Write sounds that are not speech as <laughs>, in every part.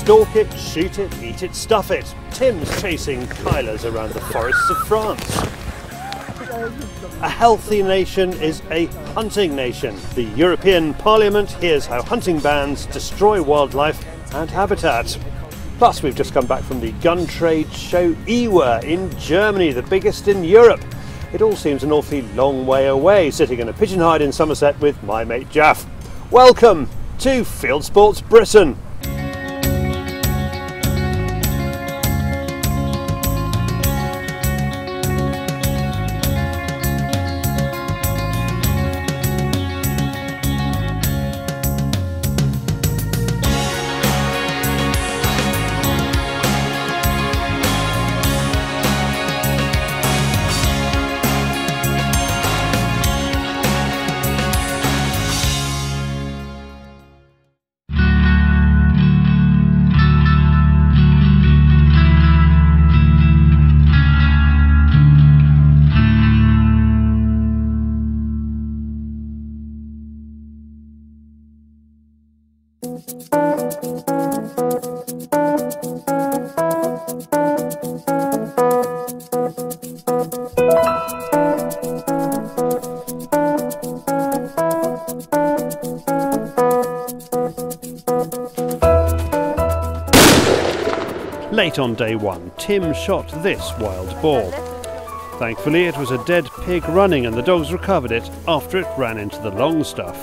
Stalk it, shoot it, eat it, stuff it. Tim's chasing Keilers around the forests of France. A healthy nation is a hunting nation. The European Parliament hears how hunting bans destroy wildlife and habitat. Plus, we've just come back from the gun trade show IWA in Germany, the biggest in Europe. It all seems an awfully long way away, sitting in a pigeon hide in Somerset with my mate Jaf. Welcome to Field Sports Britain. On day one, Tim shot this wild boar. Thankfully, it was a dead pig running and the dogs recovered it after it ran into the long stuff.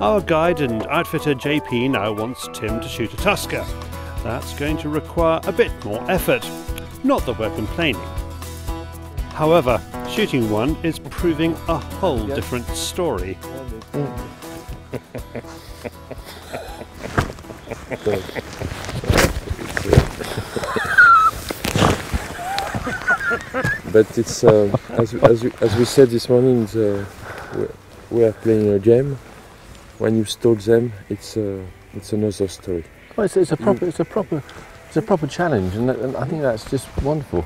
Our guide and outfitter JP now wants Tim to shoot a tusker. That's going to require a bit more effort. Not that we're complaining. However, shooting one is proving a whole different story. <laughs> but it's uh, as, as, we- as we said this morning it's, uh, we- we are playing a game. When you stalk them it's uh, it's another story. Well, it's, it's a proper, it's a proper, it's a proper challenge, and, and I think that's just wonderful.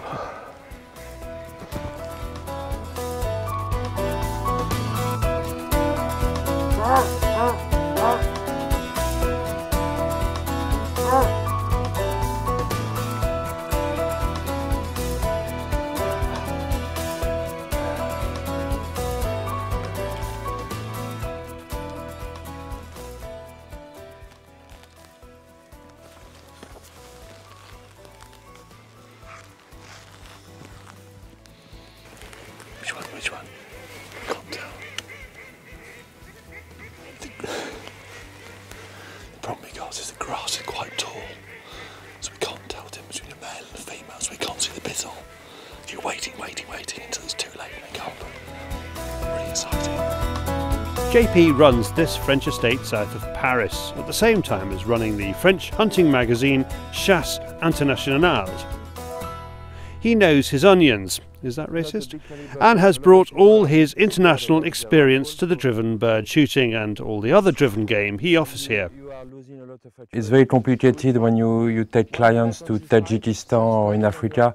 JP runs this French estate south of Paris, at the same time as running the French hunting magazine Chasse Internationale. He knows his onions, is that racist? And has brought all his international experience to the driven bird shooting and all the other driven game he offers here. it's very complicated when you, you take clients to Tajikistan or in Africa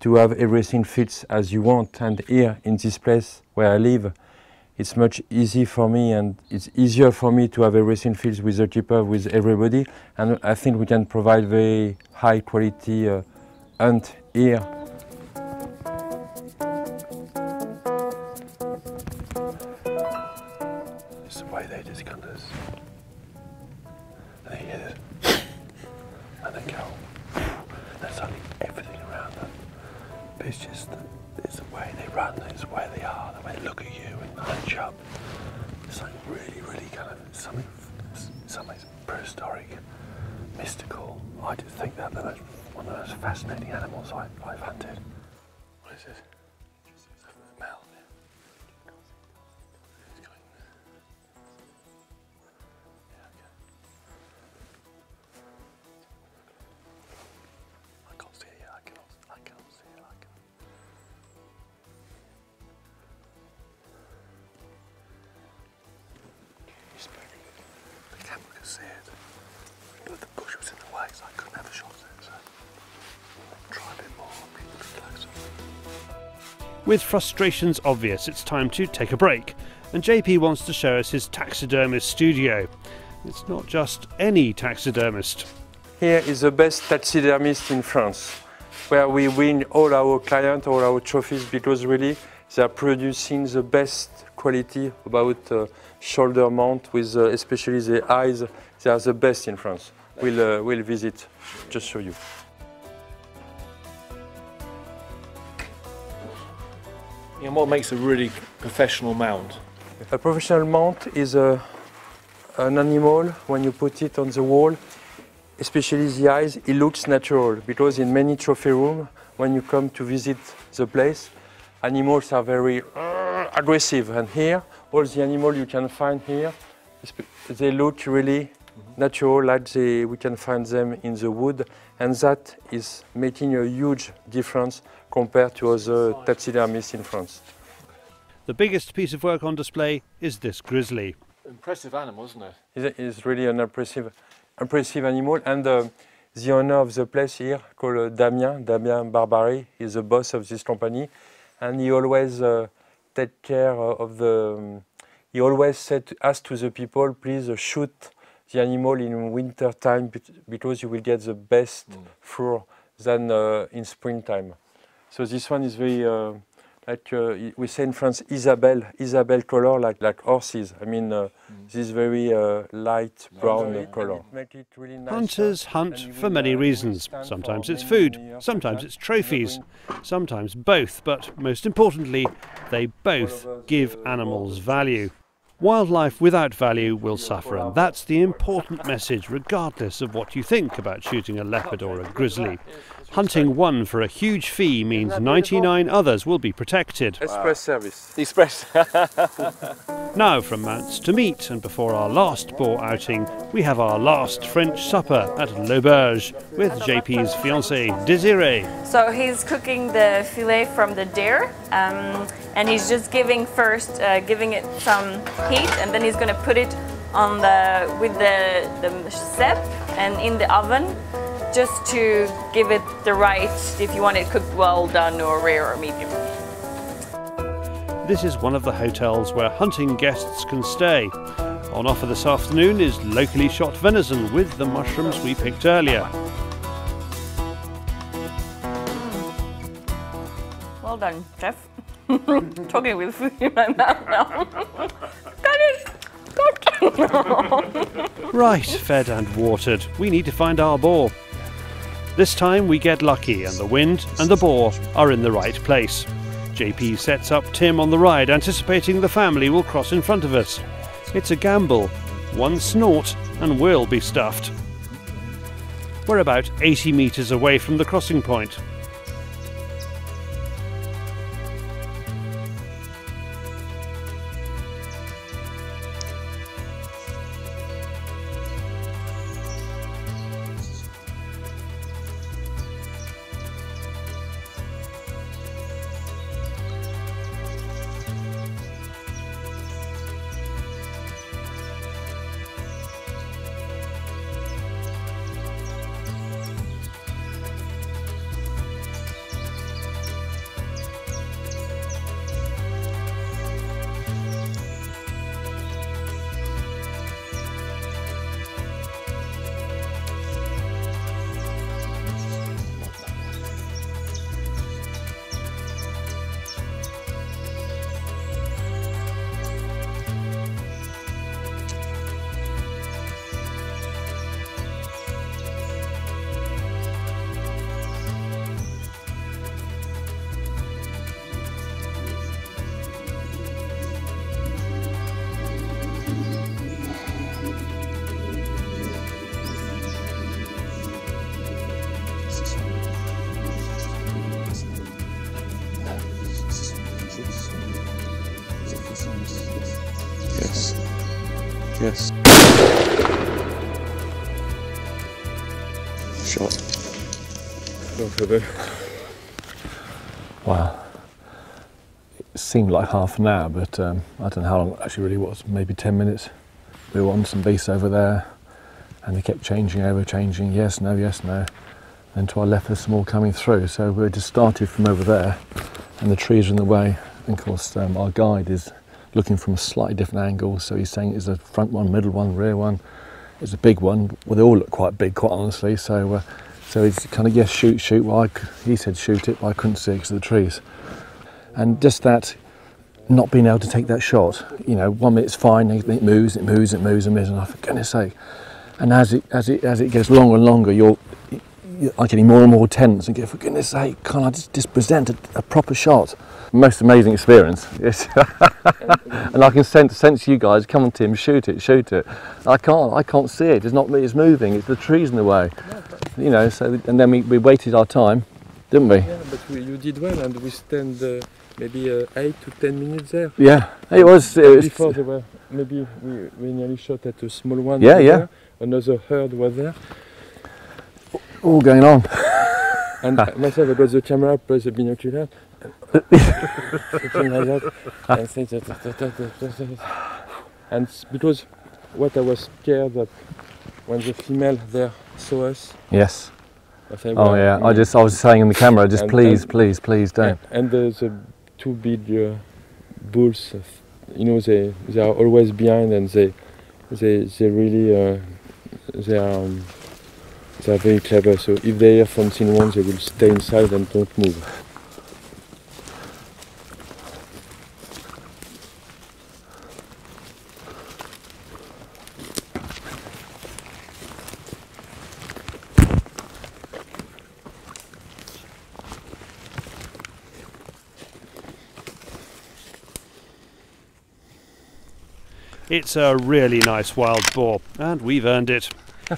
to have everything fits as you want and here in this place where I live it's much easy for me and it's easier for me to have a racing fits with the keeper with everybody. And I think we can provide very high quality uh, hunt here The see it, but the bush was in the way, so I couldn't have a shot at it. So try a bit more. Be a bit closer. With frustrations obvious, it's time to take a break, and JP wants to show us his taxidermist studio. it's not just any taxidermist. Here is the best taxidermist in France, where we win all our clients, all our trophies, because really they are producing the best quality about uh, shoulder mount with uh, especially the eyes. They are the best in France. We'll, uh, we'll visit, just show you. And what makes a really professional mount? A professional mount is a, an animal, when you put it on the wall, especially the eyes, it looks natural because in many trophy rooms, when you come to visit the place, animals are very uh, aggressive. And here, all the animals you can find here, they look really natural, like they, we can find them in the wood. And that is making a huge difference compared to other taxidermists in France. The biggest piece of work on display is this grizzly. Impressive animal, isn't it? It's, it's really an impressive, impressive animal. And uh, the owner of the place here, called uh, Damien, Damien Barbary, is the boss of this company. And he always uh, take care of the, um, he always said, ask to the people, please shoot the animal in winter time because you will get the best mm. fur than uh, in springtime. So this one is very, uh, like uh, we say in France, Isabelle, Isabelle color, like, like horses. I mean, uh, mm. this very uh, light brown uh, color. Really nice Hunters hunt for many reasons. Sometimes it's food, sometimes it's trophies, sometimes both, but most importantly, they both give animals value. Wildlife without value will suffer, and that's the important message, regardless of what you think about shooting a leopard or a grizzly. Hunting one for a huge fee means 99 others will be protected. Express service. Express. <laughs> now from mounts to meat, and before our last boar outing, we have our last French supper at L'Auberge with JP's fiancée, Désirée. So he's cooking the filet from the deer, um, and he's just giving first, uh, giving it some heat, and then he's going to put it on the with the the cep and in the oven just to give it the right, if you want it cooked well done or rare or medium. This is one of the hotels where hunting guests can stay. On offer this afternoon is locally shot venison with the mushrooms we picked earlier. Well done, chef. <laughs> Talking with food in my mouth now. <laughs> Got it! <laughs> right, fed and watered, we need to find our boar. This time we get lucky and the wind and the boar are in the right place. JP sets up Tim on the ride, anticipating the family will cross in front of us. It's a gamble. One snort and we'll be stuffed. We're about 80 metres away from the crossing point. Wow. It seemed like half an hour, but um, I don't know how long it actually really was. Maybe 10 minutes. We were on some beasts over there, and they kept changing over, changing. Yes, no, yes, no. And to our left, there's some more coming through. So we just started from over there, and the trees are in the way. And of course, um, our guide is looking from a slightly different angle. So he's saying it's a front one, middle one, rear one. It's a big one. Well, they all look quite big, quite honestly. So, uh, so he's kind of yes, shoot, shoot. Well, I he said shoot it, but I couldn't see it because of the trees. And just that, not being able to take that shot. You know, one minute's fine, it it moves, it moves, it moves, and moves, and I for goodness sake. And as it as it as it gets longer and longer, you're I'm getting more and more tense and go, for goodness sake, can't I just, just present a, a proper shot? Most amazing experience. <laughs> Yes. and I can sense, sense you guys, come on Tim, shoot it, shoot it. I can't, I can't see it, it's not me, it's moving, it's the trees in the way. You know, so, and then we, we waited our time, didn't we? Yeah, but we, you did well, and we stand uh, maybe uh, eight to ten minutes there. Yeah, it was, it was Before they were maybe we, we nearly shot at a small one. Yeah, yeah. there. Another herd was there, all going on. <laughs> and myself I got the camera plus the binocular. Like that, <laughs> and things and because what I was scared that when the female there Yes. Oh yeah, I just, I was saying in the camera, just And- please, and- please, please don't. And, and the, the two big uh, bulls, uh, you know, they they are always behind, and they they they really uh, they are um, they are very clever. So if they hear something wrong, they will stay inside and don't move. It's a really nice wild boar, and we've earned it. <laughs> I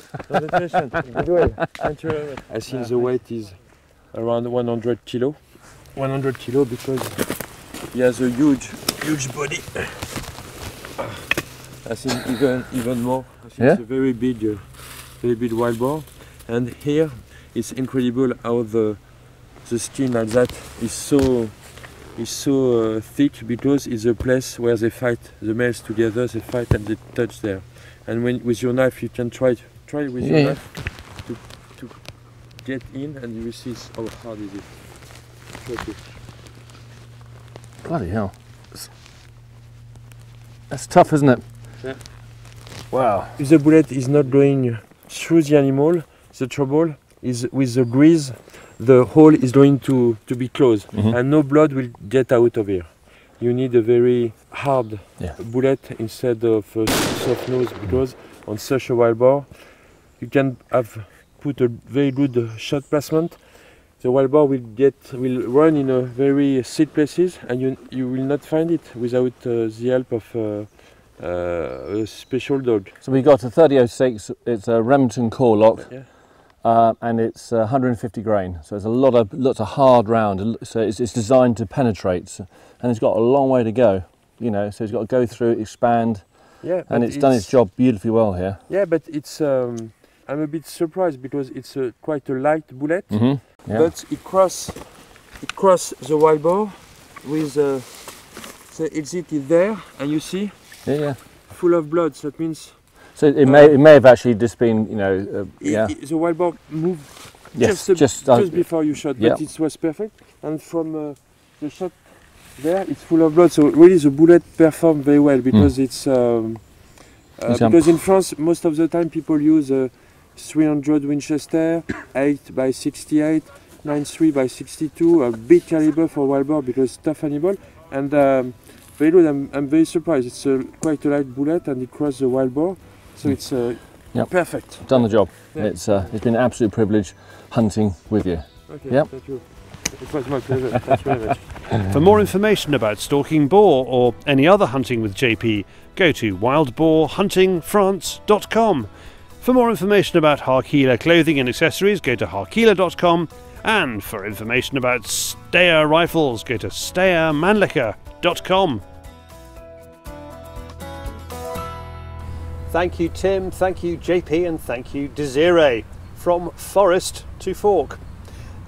think the weight is around 100 kilo. 100 kilo because he has a huge, huge body. I think even even more. I think Yeah? it's a very big, uh, very big wild boar. And here, it's incredible how the the skin like that is so is so uh, thick because it's a place where they fight. The males together, they fight and they touch there. And when with your knife, you can try try with your Yeah, knife to to get in, and you will see how hard is it. Okay. Bloody hell. That's- That's tough, isn't it? Yeah. Wow. If the bullet is not going through the animal, the trouble is with the grease, the hole is going to, to be closed Mhm. and no blood will get out of here. You need a very hard Yeah. bullet instead of a soft nose because on such a wild boar you can have put a very good shot placement. The wild boar will get will run in a very steep places and you you will not find it without uh, the help of uh, uh, a special dog. So we got a 3006, it's a Remington Core-Lokt. Yeah. Uh, and it's uh, 150 grain, so it's a lot of lots of hard round. So it's, it's designed to penetrate, so- and it's got a long way to go. You know, so it's got to go through, expand, Yeah, and but it's, done its job beautifully well here. Yeah, but it's. Um, I'm a bit surprised because it's a, quite a light bullet, hmm Yeah. but it cross, it cross the wild boar with uh, the exit is there, and you see yeah, yeah. full of blood. So that means So it may it may have actually just been you know uh, yeah i- the wild boar moved yes just, a- just uh, just before you shot, yeah. but it was perfect. And from uh, the shot there, it's full of blood. So really, the bullet performed very well because it's. Um, uh, It's, um, because in France, most of the time people use a 300 Winchester, 8 by 68, 93 by 62, a big caliber for wild boar because it's tough animal. And um, very good. I'm, I'm very surprised. It's a, quite a light bullet and it crossed the wild boar, so it's uh, Yep. perfect. done the job. Yeah. It's uh, it's been an absolute privilege hunting with you. Okay, Yep. thank you. It was my pleasure. Thank you very much. <laughs> For more information about stalking boar or any other hunting with JP, go to wildboarhuntingfrance.com. For more information about Harkila clothing and accessories, go to harkila.com. And for information about Steyr rifles, go to steyrmannlicher.com. Thank you, Tim. Thank you, JP, and thank you, Desiree. From forest to fork.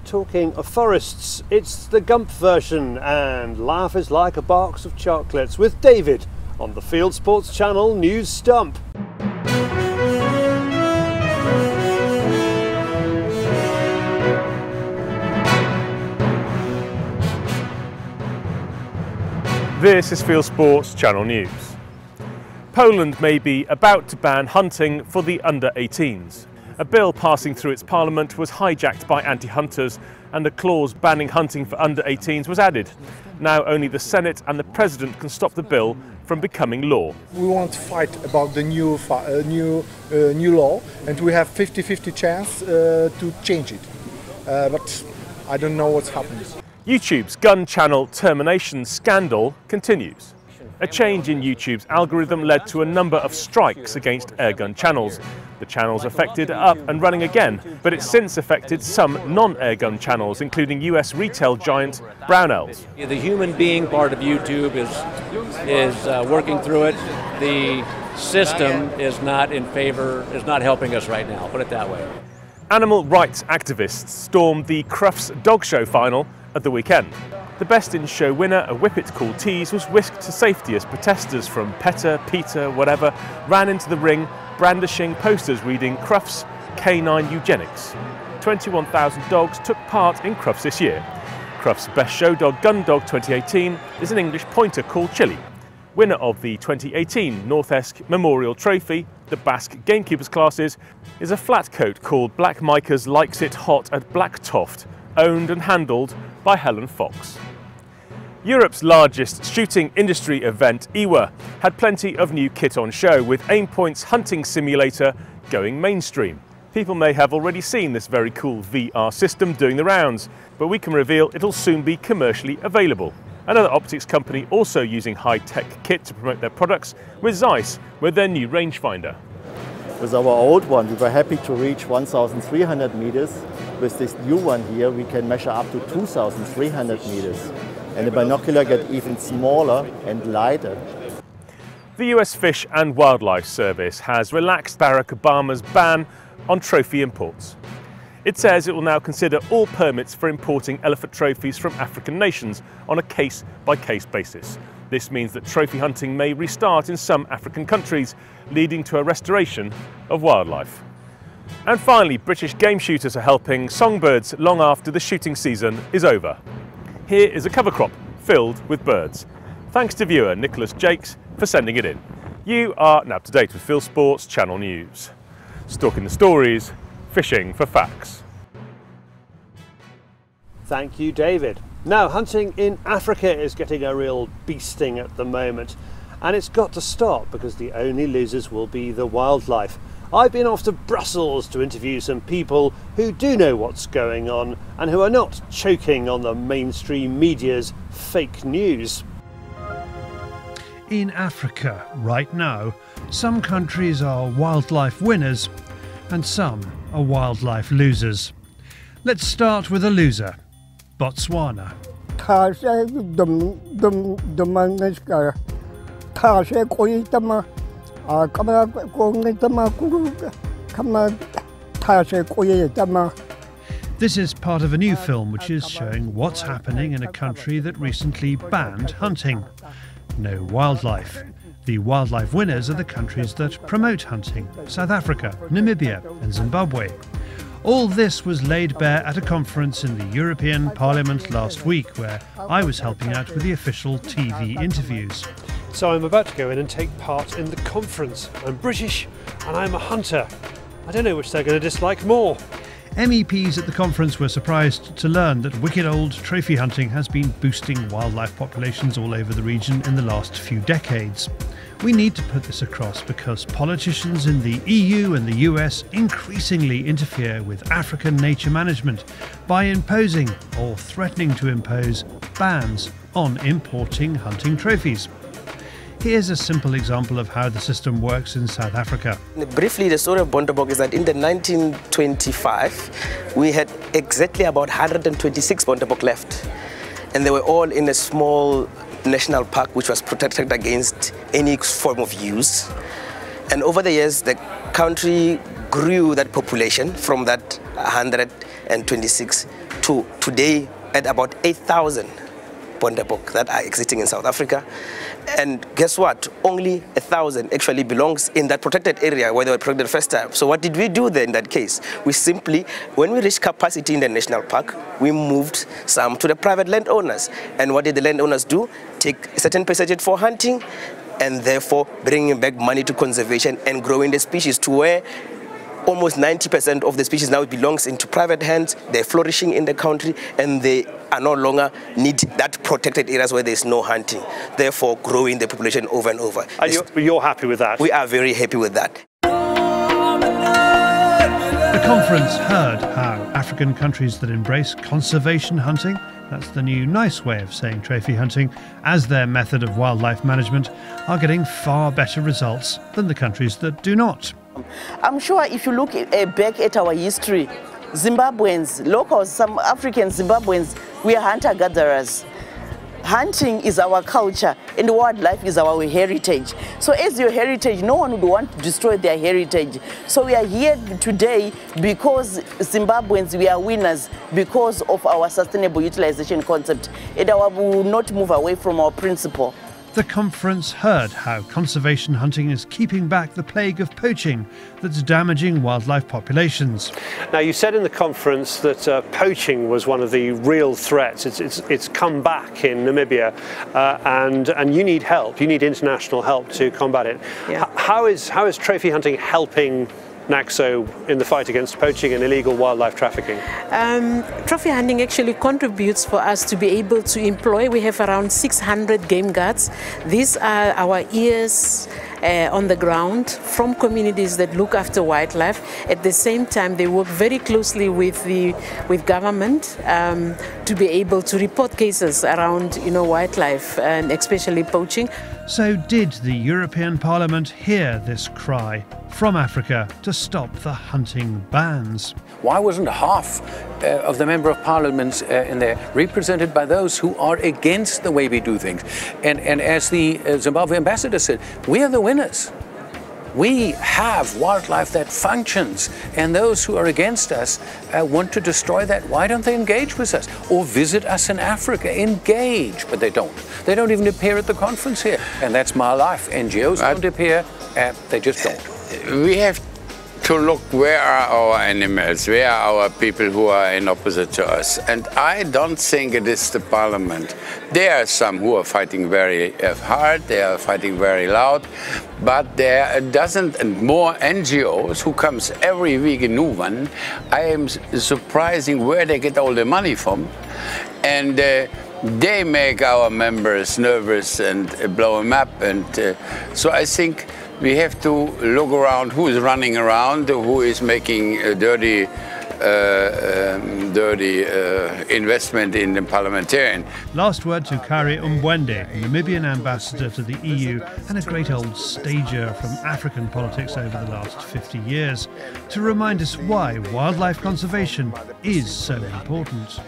Talking of forests, it's the Gump version, and life is like a box of chocolates with David on the Field Sports Channel News Stump. This is Field Sports Channel News. Poland may be about to ban hunting for the under 18s. A bill passing through its parliament was hijacked by anti hunters, and a clause banning hunting for under 18s was added. Now only the Senate and the President can stop the bill from becoming law. We want to fight about the new, uh, new, uh, new law, and we have 50 50 chance uh, to change it. Uh, but I don't know what's happening. YouTube's gun channel termination scandal continues. A change in YouTube's algorithm led to a number of strikes against airgun channels. The channels affected are up and running again, but it's since affected some non-airgun channels, including US retail giant Brownells. The human being part of YouTube is, is uh, working through it. The system is not in favor, is not helping us right now, put it that way. Animal rights activists stormed the Crufts Dog Show final at the weekend. The Best in Show winner, a Whippet called Tease, was whisked to safety as protesters from PETA, PETA, whatever, ran into the ring brandishing posters reading Crufts Canine Eugenics. 21,000 dogs took part in Crufts this year. Crufts Best Show Dog Gun Dog 2018 is an English pointer called Chili. Winner of the 2018 North Esk Memorial Trophy, the Basque Gamekeepers classes, is a flat coat called Black Micah's Likes It Hot at Blacktoft, owned and handled by Helen Fox. Europe's largest shooting industry event, IWA, had plenty of new kit on show, with Aimpoint's hunting simulator going mainstream. People may have already seen this very cool VR system doing the rounds, but we can reveal it'll soon be commercially available. Another optics company also using high-tech kit to promote their products was Zeiss with their new rangefinder. With our old one, we were happy to reach 1,300 meters. With this new one here, we can measure up to 2,300 meters and the binocular get even smaller and lighter. The US Fish and Wildlife Service has relaxed Barack Obama's ban on trophy imports. It says it will now consider all permits for importing elephant trophies from African nations on a case by case basis. This means that trophy hunting may restart in some African countries, leading to a restoration of wildlife. And finally, British game shooters are helping songbirds long after the shooting season is over. Here is a cover crop filled with birds. Thanks to viewer Nicholas Jakes for sending it in. You are now up to date with Field Sports Channel News. Stalking the stories, fishing for facts. Thank you, David. Now, hunting in Africa is getting a real beasting at the moment, and it's got to stop because the only losers will be the wildlife. I've been off to Brussels to interview some people who do know what's going on and who are not choking on the mainstream media's fake news. In Africa, right now, some countries are wildlife winners and some are wildlife losers. Let's start with a loser Botswana. This is part of a new film which is showing what's happening in a country that recently banned hunting. No wildlife. The wildlife winners are the countries that promote hunting South Africa, Namibia, and Zimbabwe. All this was laid bare at a conference in the European Parliament last week, where I was helping out with the official TV interviews. So I'm about to go in and take part in the conference. I'm British and I'm a hunter. I don't know which they're going to dislike more. MEPs at the conference were surprised to learn that wicked old trophy hunting has been boosting wildlife populations all over the region in the last few decades. We need to put this across because politicians in the EU and the US increasingly interfere with African nature management by imposing or threatening to impose bans on importing hunting trophies. Here's a simple example of how the system works in South Africa. Briefly, the story of Bontebok is that in the 1925, we had exactly about 126 Bontebok left. And they were all in a small national park which was protected against any form of use. And over the years, the country grew that population from that 126 to today at about 8,000 Bontebok that are existing in South Africa. And guess what? Only a thousand actually belongs in that protected area where they were protected first time. So what did we do then in that case? We simply, when we reached capacity in the national park, we moved some to the private landowners. And what did the landowners do? Take a certain percentage for hunting, and therefore bringing back money to conservation and growing the species to where almost 90% of the species now belongs into private hands. They're flourishing in the country and they are no longer need that protected areas where there's no hunting, therefore growing the population over and over. And you're, you're happy with that? We are very happy with that. The conference heard how African countries that embrace conservation hunting, that's the new nice way of saying trophy hunting, as their method of wildlife management, are getting far better results than the countries that do not. I'm sure if you look back at our history, Zimbabweans, locals, some African Zimbabweans, we are hunter-gatherers. Hunting is our culture and wildlife is our heritage. So as your heritage, no one would want to destroy their heritage. So we are here today because Zimbabweans, we are winners because of our sustainable utilization concept and we will not move away from our principle. The conference heard how conservation hunting is keeping back the plague of poaching that's damaging wildlife populations. Now, you said in the conference that uh, poaching was one of the real threats. It's, it's, it's come back in Namibia, uh, and, and you need help. You need international help to combat it. Yeah. H- how, is, how is trophy hunting helping NACSO in the fight against poaching and illegal wildlife trafficking? Um, trophy hunting actually contributes for us to be able to employ. We have around 600 game guards. These are our ears uh, on the ground from communities that look after wildlife. At the same time, they work very closely with the with government um, to be able to report cases around you know wildlife and especially poaching. So, did the European Parliament hear this cry from Africa to stop the hunting bans? Why wasn't half uh, of the member of parliaments uh, in there represented by those who are against the way we do things? And, and as the uh, Zimbabwe ambassador said, we are the winners. We have wildlife that functions, and those who are against us uh, want to destroy that. Why don't they engage with us or visit us in Africa? Engage, but they don't. They don't even appear at the conference here, and that's my life. NGOs don't appear, uh, they just don't. we have to look where are our animals, where are our people who are in opposite to us. And I don't think it is the parliament. There are some who are fighting very uh, hard, they are fighting very loud, but there are a dozen and more NGOs who comes every week a new one. I am surprising where they get all the money from. And uh, they make our members nervous and blow them up. And uh, so I think we have to look around who is running around, who is making a dirty, uh, um, dirty uh, investment in the parliamentarian. Last word to Kaire Mbuende, Namibian ambassador to the EU and a great old stager from African politics over the last 50 years, to remind us why wildlife conservation is so important.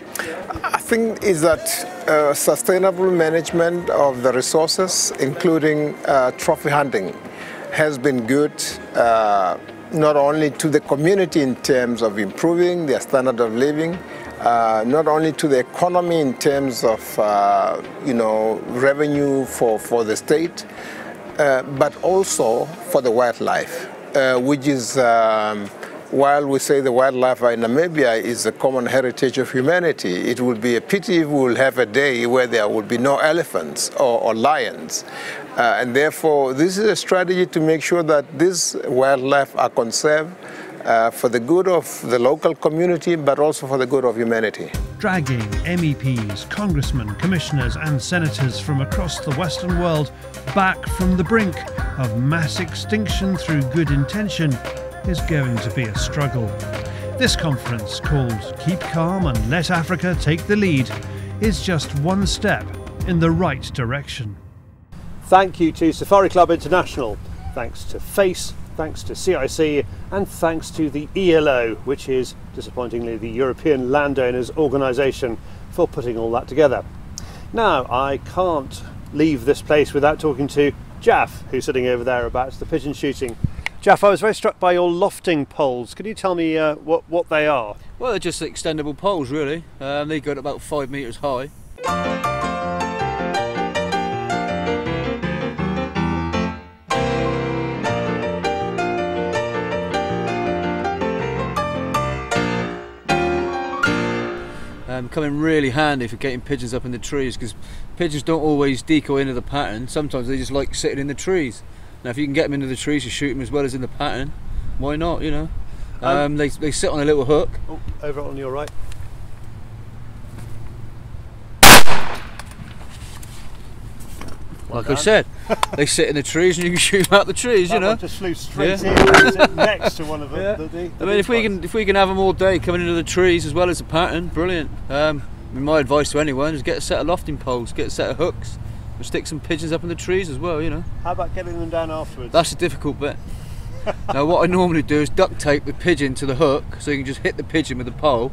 I think is that uh, sustainable management of the resources, including uh, trophy hunting, has been good uh, not only to the community in terms of improving their standard of living, uh, not only to the economy in terms of uh, you know revenue for, for the state, uh, but also for the wildlife, uh, which is um, while we say the wildlife in Namibia is a common heritage of humanity, it would be a pity if we will have a day where there would be no elephants or, or lions. Uh, and therefore, this is a strategy to make sure that this wildlife are conserved uh, for the good of the local community, but also for the good of humanity. Dragging MEPs, congressmen, commissioners, and senators from across the Western world back from the brink of mass extinction through good intention is going to be a struggle. This conference, called Keep Calm and Let Africa Take the Lead, is just one step in the right direction. Thank you to Safari Club International, thanks to FACE, thanks to CIC, and thanks to the ELO, which is disappointingly the European Landowners Organisation, for putting all that together. Now, I can't leave this place without talking to Jaf, who's sitting over there about the pigeon shooting. Jaf, I was very struck by your lofting poles. Can you tell me uh, what, what they are? Well, they're just extendable poles, really. Um, they go to about five metres high. Um, come in really handy for getting pigeons up in the trees because pigeons don't always decoy into the pattern. Sometimes they just like sitting in the trees. Now, if you can get them into the trees, you shoot them as well as in the pattern. Why not? You know, um, Um, they they sit on a little hook. Oh, over on your right. Like I said, <laughs> they sit in the trees and you can shoot them out the trees. That you know, just flew straight Yeah. in next to one of the, Yeah. the, the, I mean, if we can if we can have them all day coming into the trees as well as the pattern, brilliant. Um, I mean, my advice to anyone is get a set of lofting poles, get a set of hooks, stick some pigeons up in the trees as well. You know, How about getting them down afterwards? that's the difficult bit. <laughs> now, what I normally do is duct tape the pigeon to the hook, so you can just hit the pigeon with the pole.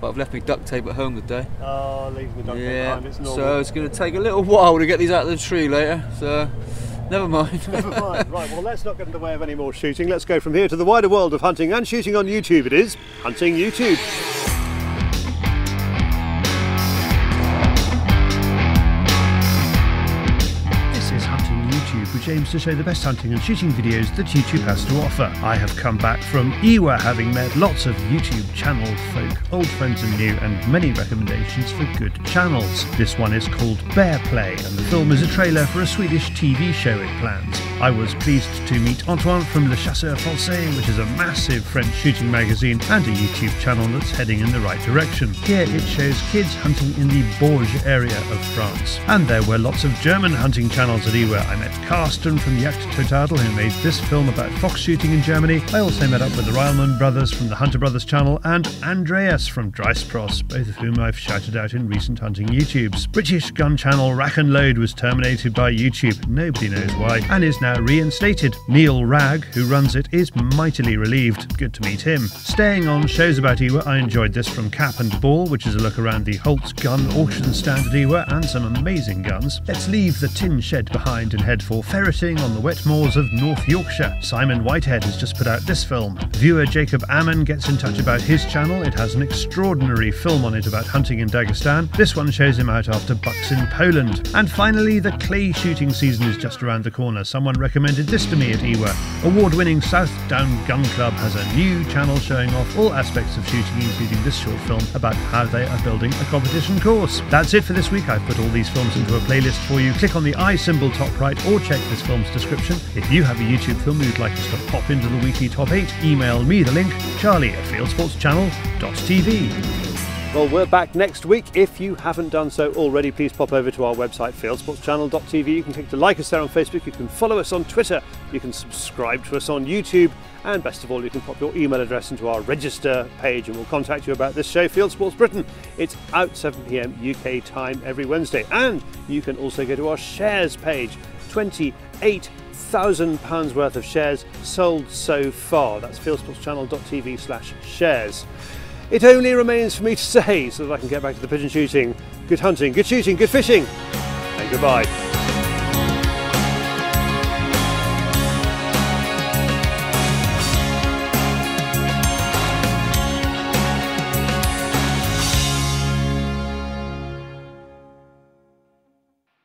But I've left me duct tape at home today. Oh, leave the duct tape Yeah, behind, it's normal. so it's going to take a little while to get these out of the tree later. So, never mind. <laughs> Never mind. Right, well, let's not get in the way of any more shooting. Let's go from here to the wider world of hunting and shooting on YouTube. It is Hunting YouTube. Aims to show the best hunting and shooting videos that YouTube has to offer. I have come back from IWA, having met lots of YouTube channel folk, old friends and new, and many recommendations for good channels. This one is called Bear Play, and the film is a trailer for a Swedish TV show it plans. I was pleased to meet Antoine from Le Chasseur Français, which is a massive French shooting magazine and a YouTube channel that's heading in the right direction. Here it shows kids hunting in the Bourges area of France. And there were lots of German hunting channels at IWA. I met Carsten from Jagd Totadel, who made this film about fox shooting in Germany. I also met up with the Ryleman brothers from the Hunter Brothers channel and Andreas from Dreispros, both of whom I've shouted out in recent hunting YouTubes. British gun channel Rack and Load was terminated by YouTube, nobody knows why, and is now reinstated. Neil Ragg, who runs it, is mightily relieved. Good to meet him. Staying on shows about IWA, I enjoyed this from Cap and Ball, which is a look around the Holtz gun auction stand at IWA and some amazing guns. Let's leave the tin shed behind and head for on the wet moors of North Yorkshire. Simon Whitehead has just put out this film. Viewer Jacob Ammon gets in touch about his channel. It has an extraordinary film on it about hunting in Dagestan. This one shows him out after bucks in Poland. And finally, the clay shooting season is just around the corner. Someone recommended this to me at IWA. Award-winning South Down Gun Club has a new channel showing off all aspects of shooting, including this short film about how they are building a competition course. That's it for this week. I've put all these films into a playlist for you. Click on the i symbol top right or check this film's description. If you have a YouTube film you'd like us to pop into the weekly top 8, email me the link charlie at fieldsportschannel.tv. Well, we're back next week. If you haven't done so already, please pop over to our website, fieldsportschannel.tv. You can click to like us there on Facebook, you can follow us on Twitter, you can subscribe to us on YouTube, and best of all, you can pop your email address into our register page and we'll contact you about this show, Field Sports Britain. It's out 7pm UK time every Wednesday. And you can also go to our shares page. 20 £8,000 worth of shares sold so far. That's fieldsportschannel.tv slash shares. It only remains for me to <laughs> say so that I can get back to the pigeon shooting. Good hunting, good shooting, good fishing, and goodbye.